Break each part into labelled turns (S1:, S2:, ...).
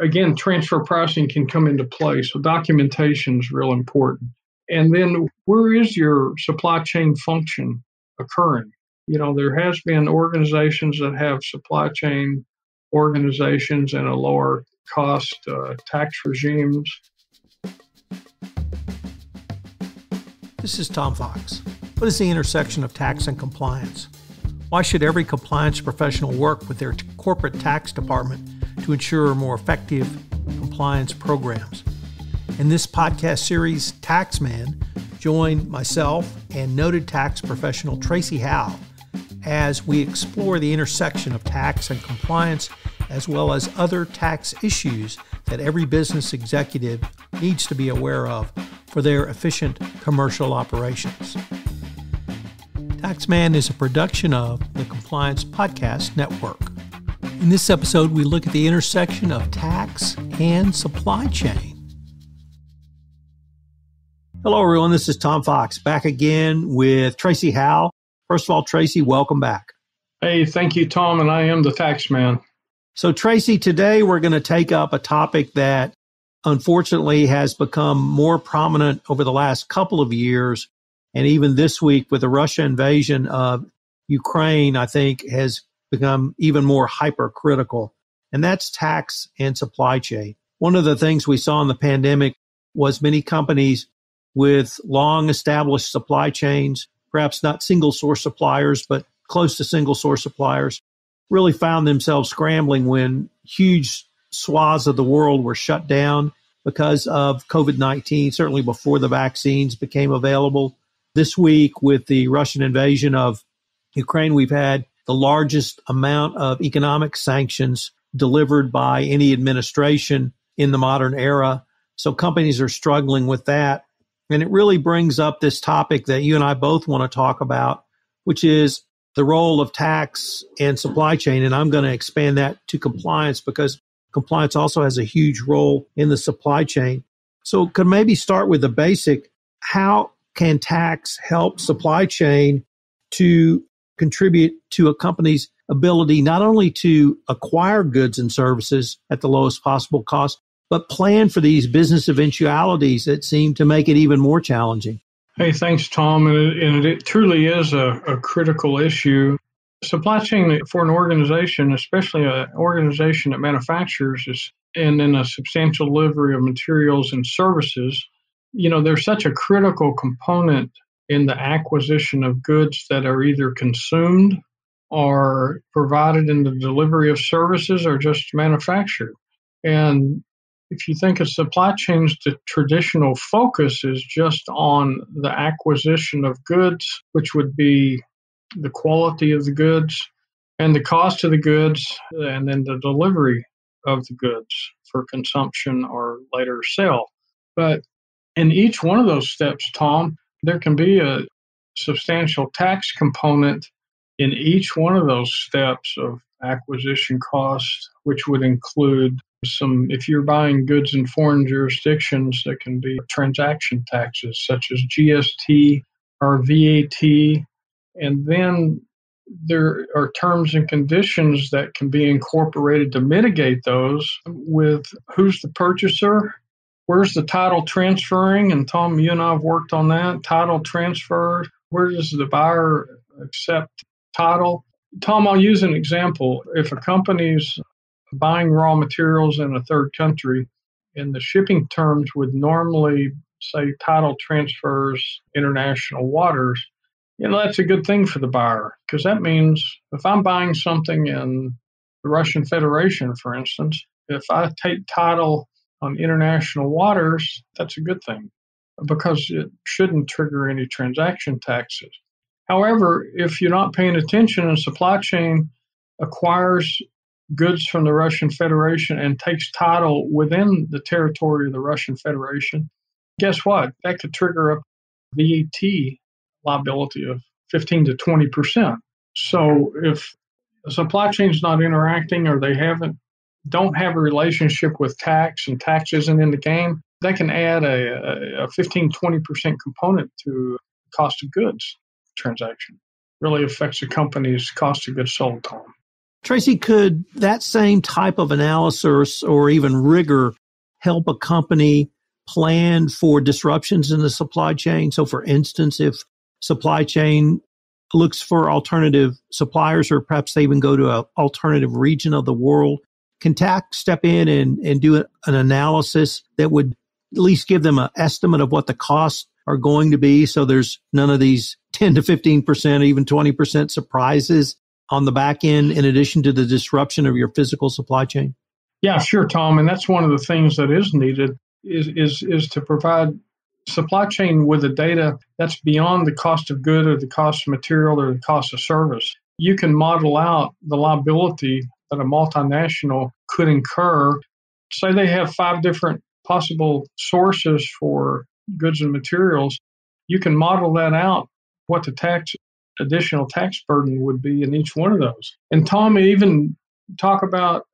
S1: again, transfer pricing can come into play. So documentation is real important. And then where is your supply chain function occurring? You know, there has been organizations that have supply chain organizations and a lower cost uh, tax regimes.
S2: This is Tom Fox. What is the intersection of tax and compliance? Why should every compliance professional work with their t- corporate tax department to ensure more effective compliance programs? In this podcast series, Taxman, join myself and noted tax professional Tracy Howell as we explore the intersection of tax and compliance, as well as other tax issues that every business executive needs to be aware of for their efficient commercial operations. Taxman is a production of the Compliance Podcast Network. In this episode, we look at the intersection of tax and supply chain. Hello, everyone. This is Tom Fox back again with Tracy Howell. First of all, Tracy, welcome back.
S1: Hey, thank you, Tom, and I am the tax man.
S2: So, Tracy, today we're going to take up a topic that unfortunately has become more prominent over the last couple of years and even this week with the Russia invasion of Ukraine, I think has become even more hypercritical. And that's tax and supply chain. One of the things we saw in the pandemic was many companies with long established supply chains, perhaps not single source suppliers, but close to single source suppliers, really found themselves scrambling when huge swaths of the world were shut down because of COVID 19, certainly before the vaccines became available. This week, with the Russian invasion of Ukraine, we've had the largest amount of economic sanctions delivered by any administration in the modern era. So companies are struggling with that. And it really brings up this topic that you and I both want to talk about, which is the role of tax and supply chain. And I'm going to expand that to compliance because compliance also has a huge role in the supply chain. So could maybe start with the basic how can tax help supply chain to contribute to a company's ability not only to acquire goods and services at the lowest possible cost, but plan for these business eventualities that seem to make it even more challenging?
S1: Hey, thanks, Tom. And it, and it truly is a, a critical issue. Supply chain for an organization, especially an organization that manufactures, is and then a substantial delivery of materials and services you know, there's such a critical component in the acquisition of goods that are either consumed or provided in the delivery of services or just manufactured. And if you think of supply chains, the traditional focus is just on the acquisition of goods, which would be the quality of the goods and the cost of the goods, and then the delivery of the goods for consumption or later sale. But in each one of those steps, Tom, there can be a substantial tax component in each one of those steps of acquisition costs, which would include some, if you're buying goods in foreign jurisdictions, there can be transaction taxes such as GST or VAT. And then there are terms and conditions that can be incorporated to mitigate those with who's the purchaser where's the title transferring? And Tom, you and I have worked on that. Title transfer. Where does the buyer accept title? Tom, I'll use an example. If a company's buying raw materials in a third country, and the shipping terms would normally say title transfers international waters, you know, that's a good thing for the buyer because that means if I'm buying something in the Russian Federation, for instance, if I take title on international waters, that's a good thing because it shouldn't trigger any transaction taxes. However, if you're not paying attention and supply chain acquires goods from the Russian Federation and takes title within the territory of the Russian Federation, guess what? That could trigger a VAT liability of 15 to 20 percent. So if the supply chain's not interacting or they haven't don't have a relationship with tax and tax isn't in the game, that can add a, a 15, 20% component to cost of goods transaction. Really affects the company's cost of goods sold, Tom.
S2: Tracy, could that same type of analysis or even rigor help a company plan for disruptions in the supply chain? So, for instance, if supply chain looks for alternative suppliers or perhaps they even go to an alternative region of the world, can TAC step in and, and do an analysis that would at least give them an estimate of what the costs are going to be so there's none of these 10 to 15%, even 20% surprises on the back end in addition to the disruption of your physical supply chain?
S1: Yeah, sure, Tom. And that's one of the things that is needed is is is to provide supply chain with the data that's beyond the cost of good or the cost of material or the cost of service. You can model out the liability that a multinational could incur. Say they have five different possible sources for goods and materials. You can model that out what the tax additional tax burden would be in each one of those. And Tom even talk about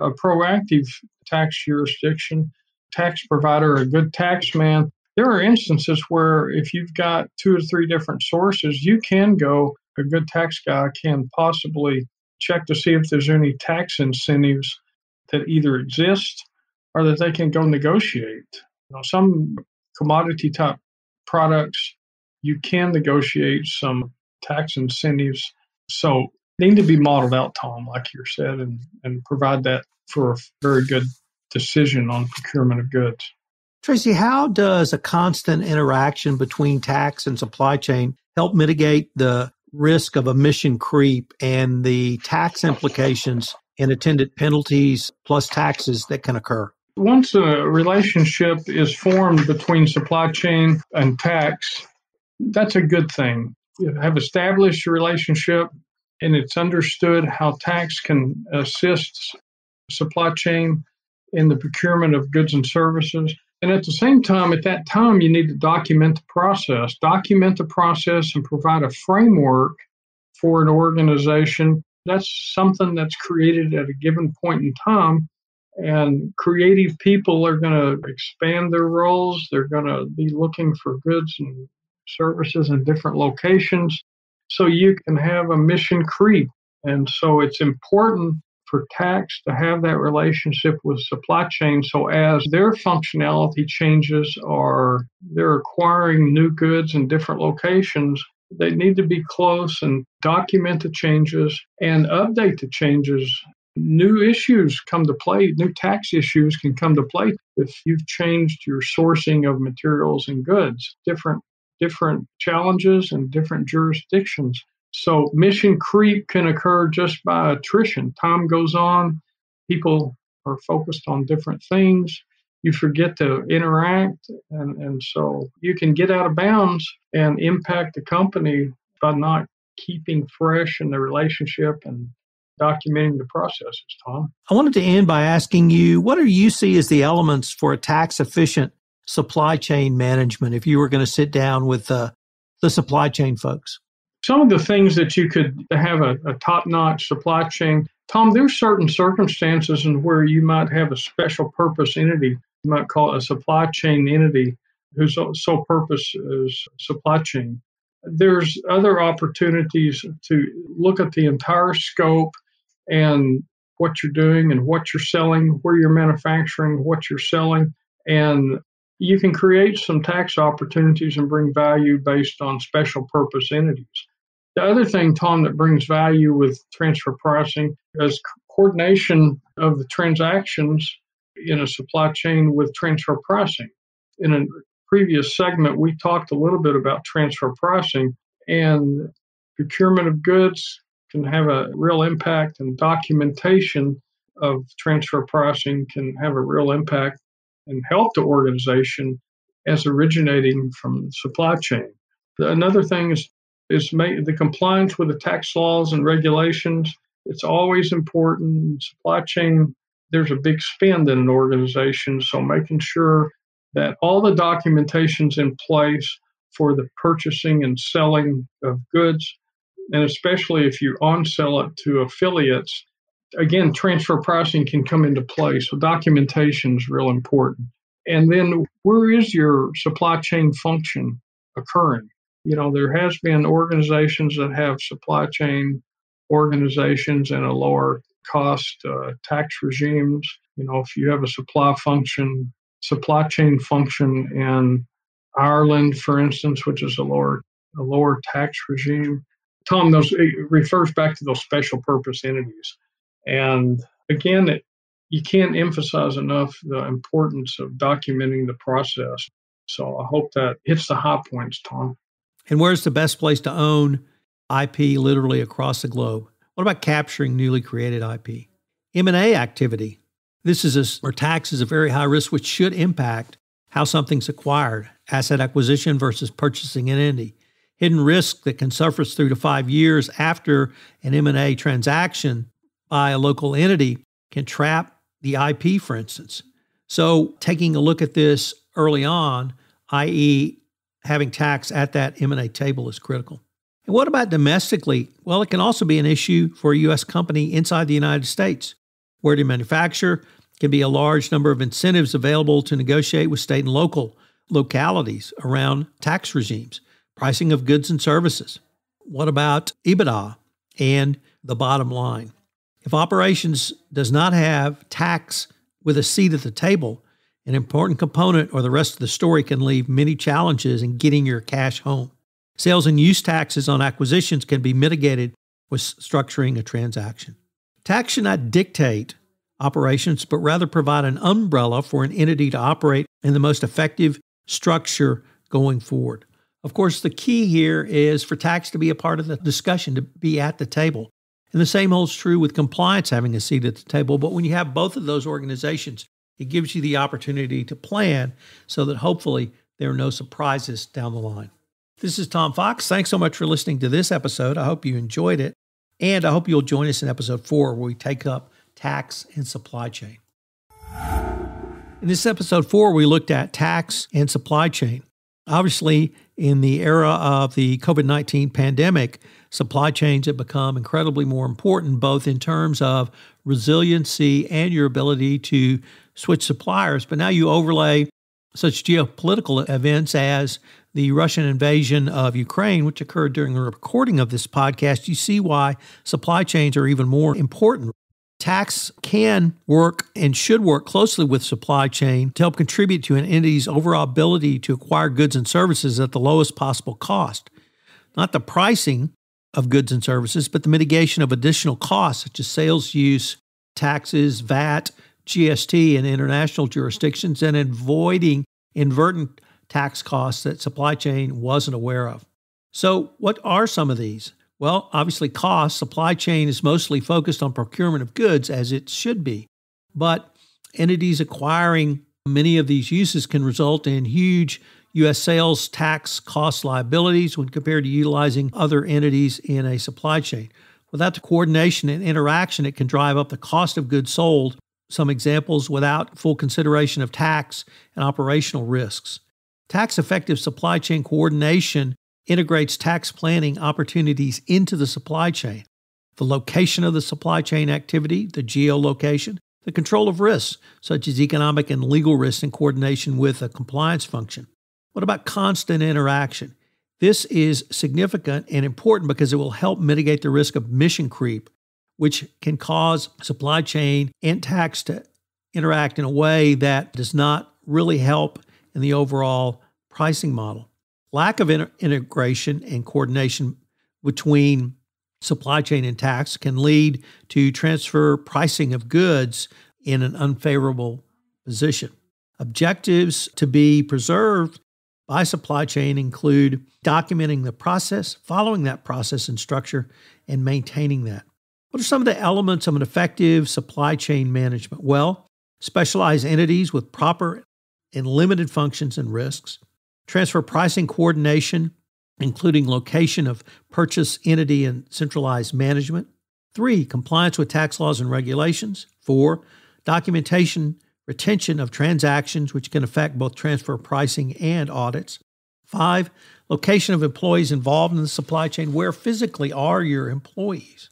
S1: a proactive tax jurisdiction, tax provider, a good tax man. There are instances where if you've got two or three different sources, you can go, a good tax guy can possibly check to see if there's any tax incentives that either exist or that they can go negotiate. You know, some commodity type products, you can negotiate some tax incentives. So need to be modeled out, Tom, like you said, and, and provide that for a very good decision on procurement of goods.
S2: Tracy, how does a constant interaction between tax and supply chain help mitigate the risk of emission creep and the tax implications and attendant penalties plus taxes that can occur?
S1: Once a relationship is formed between supply chain and tax, that's a good thing. You have established a relationship and it's understood how tax can assist supply chain in the procurement of goods and services. And at the same time, at that time, you need to document the process, document the process and provide a framework for an organization. That's something that's created at a given point in time. And creative people are going to expand their roles. They're going to be looking for goods and services in different locations. So you can have a mission creep. And so it's important for tax to have that relationship with supply chain. So as their functionality changes or they're acquiring new goods in different locations they need to be close and document the changes and update the changes. New issues come to play new tax issues can come to play if you've changed your sourcing of materials and goods. Different different challenges and different jurisdictions so mission creep can occur just by attrition. Time goes on, people are focused on different things. You forget to interact, and, and so you can get out of bounds and impact the company by not keeping fresh in the relationship and documenting the processes, Tom.
S2: I wanted to end by asking you what do you see as the elements for a tax efficient supply chain management if you were going to sit down with uh, the supply chain folks?
S1: Some of the things that you could have a, a top notch supply chain. Tom, there's certain circumstances in where you might have a special purpose entity. You might call it a supply chain entity whose sole purpose is supply chain. There's other opportunities to look at the entire scope and what you're doing and what you're selling, where you're manufacturing, what you're selling, and you can create some tax opportunities and bring value based on special purpose entities. The other thing, Tom, that brings value with transfer pricing is coordination of the transactions in a supply chain with transfer pricing. In a previous segment, we talked a little bit about transfer pricing, and procurement of goods can have a real impact, and documentation of transfer pricing can have a real impact and help the organization as originating from the supply chain. Another thing is is the compliance with the tax laws and regulations. It's always important. Supply chain, there's a big spend in an organization, so making sure that all the documentation's in place for the purchasing and selling of goods, and especially if you on sell it to affiliates, again, transfer pricing can come into play. So documentation is real important. And then where is your supply chain function occurring? You know, there has been organizations that have supply chain organizations and a lower cost uh, tax regimes. You know, if you have a supply function, supply chain function in Ireland, for instance, which is a lower a lower tax regime. Tom, those it refers back to those special purpose entities, and again, it, you can't emphasize enough the importance of documenting the process. So I hope that hits the high points, Tom.
S2: And where's the best place to own IP literally across the globe? What about capturing newly created IP? M&A activity. This is a, or tax is a very high risk which should impact how something's acquired, asset acquisition versus purchasing an entity. Hidden risk that can surface through to five years after an M&A transaction by a local entity can trap the IP, for instance. So taking a look at this early on, i.e., having tax at that M&A table is critical. And what about domestically? Well, it can also be an issue for a U.S. company inside the United States. Where to manufacture can be a large number of incentives available to negotiate with state and local localities around tax regimes, pricing of goods and services. What about EBITDA and the bottom line? If operations does not have tax with a seat at the table, an important component or the rest of the story can leave many challenges in getting your cash home. Sales and use taxes on acquisitions can be mitigated with structuring a transaction. Tax should not dictate operations, but rather provide an umbrella for an entity to operate in the most effective structure going forward. Of course, the key here is for tax to be a part of the discussion, to be at the table. And the same holds true with compliance having a seat at the table. But when you have both of those organizations, it gives you the opportunity to plan so that hopefully there are no surprises down the line. This is Tom Fox. Thanks so much for listening to this episode. I hope you enjoyed it. And I hope you'll join us in episode four, where we take up tax and supply chain. In this episode four, we looked at tax and supply chain. Obviously, in the era of the COVID 19 pandemic, supply chains have become incredibly more important, both in terms of resiliency and your ability to switch suppliers. But now you overlay such geopolitical events as the Russian invasion of Ukraine, which occurred during the recording of this podcast, you see why supply chains are even more important. Tax can work and should work closely with supply chain to help contribute to an entity's overall ability to acquire goods and services at the lowest possible cost. Not the pricing of goods and services, but the mitigation of additional costs such as sales use, taxes, VAT, GST in international jurisdictions, and avoiding inadvertent tax costs that supply chain wasn't aware of. So, what are some of these? Well, obviously, cost. Supply chain is mostly focused on procurement of goods, as it should be. But entities acquiring many of these uses can result in huge U.S. sales tax cost liabilities when compared to utilizing other entities in a supply chain. Without the coordination and interaction, it can drive up the cost of goods sold. Some examples without full consideration of tax and operational risks. Tax effective supply chain coordination integrates tax planning opportunities into the supply chain. The location of the supply chain activity, the geolocation, the control of risks, such as economic and legal risks in coordination with a compliance function. What about constant interaction? This is significant and important because it will help mitigate the risk of mission creep, which can cause supply chain and tax to interact in a way that does not really help in the overall pricing model. Lack of integration and coordination between supply chain and tax can lead to transfer pricing of goods in an unfavorable position. Objectives to be preserved by supply chain include documenting the process, following that process and structure, and maintaining that. What are some of the elements of an effective supply chain management? Well, specialized entities with proper and limited functions and risks, transfer pricing coordination, including location of purchase entity and centralized management. Three, compliance with tax laws and regulations. Four, documentation retention of transactions, which can affect both transfer pricing and audits. Five, location of employees involved in the supply chain. Where physically are your employees?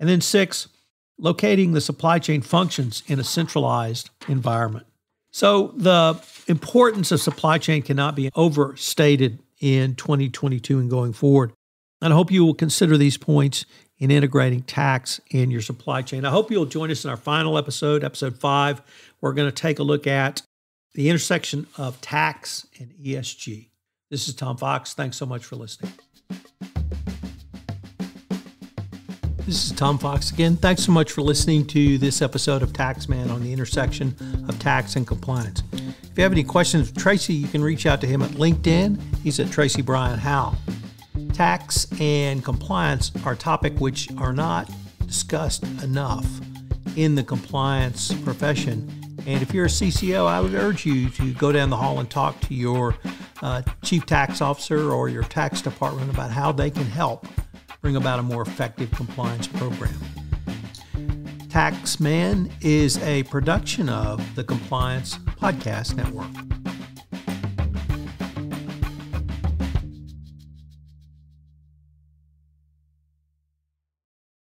S2: And then six, locating the supply chain functions in a centralized environment. So the importance of supply chain cannot be overstated in 2022 and going forward. And I hope you will consider these points in integrating tax in your supply chain. I hope you'll join us in our final episode, episode five. We're going to take a look at the intersection of tax and ESG. This is Tom Fox. Thanks so much for listening. This is Tom Fox again. Thanks so much for listening to this episode of Taxman on the intersection of tax and compliance. If you have any questions Tracy, you can reach out to him at LinkedIn. He's at Tracy Bryan Howell. Tax and compliance are topic which are not discussed enough in the compliance profession. And if you're a CCO, I would urge you to go down the hall and talk to your uh, chief tax officer or your tax department about how they can help bring about a more effective compliance program. Taxman is a production of the Compliance Podcast Network.